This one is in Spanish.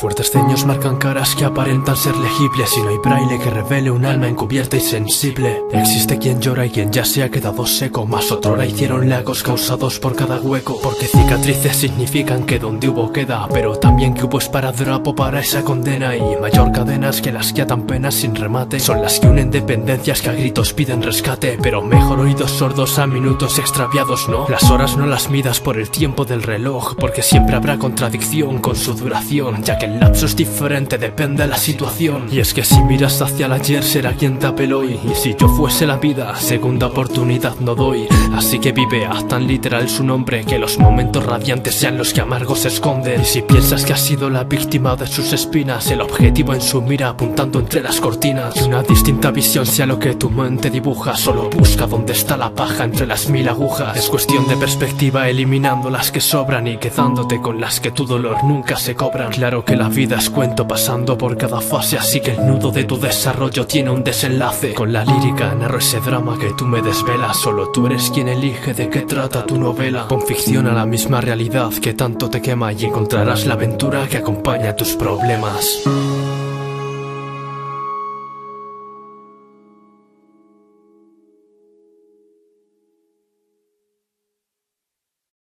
Cortesteños marcan caras que aparentan ser legibles Y no hay braille que revele un alma encubierta y sensible Existe quien llora y quien ya se ha quedado seco Más otrora hicieron lagos causados por cada hueco Porque cicatrices significan que donde hubo queda Pero también que hubo esparadrapo para esa condena Y mayor cadenas que las que atan penas sin remate Son las que unen dependencias que a gritos piden rescate Pero mejor oídos sordos a minutos extraviados, ¿no? Las horas no las midas por el tiempo del reloj Porque siempre habrá contradicción con su duración Ya que el lapso es diferente, depende de la situación. Y es que si miras hacia el ayer será quien te apeló. Hoy Y si yo fuese la vida, segunda oportunidad no doy. Así que vive, haz tan literal su nombre Que los momentos radiantes sean los que amargos esconden. Y si piensas que has sido la víctima de sus espinas El objetivo en su mira apuntando entre las cortinas. Y una distinta visión sea lo que tu mente dibuja Solo busca dónde está la paja entre las mil agujas. Es cuestión de perspectiva eliminando las que sobran Y quedándote con las que tu dolor nunca se cobran. Claro la vida es cuento pasando por cada fase Así que el nudo de tu desarrollo tiene un desenlace. Con la lírica narro ese drama que tú me desvelas Solo tú eres quien elige de qué trata tu novela. Con ficción a la misma realidad que tanto te quema Y encontrarás la aventura que acompaña tus problemas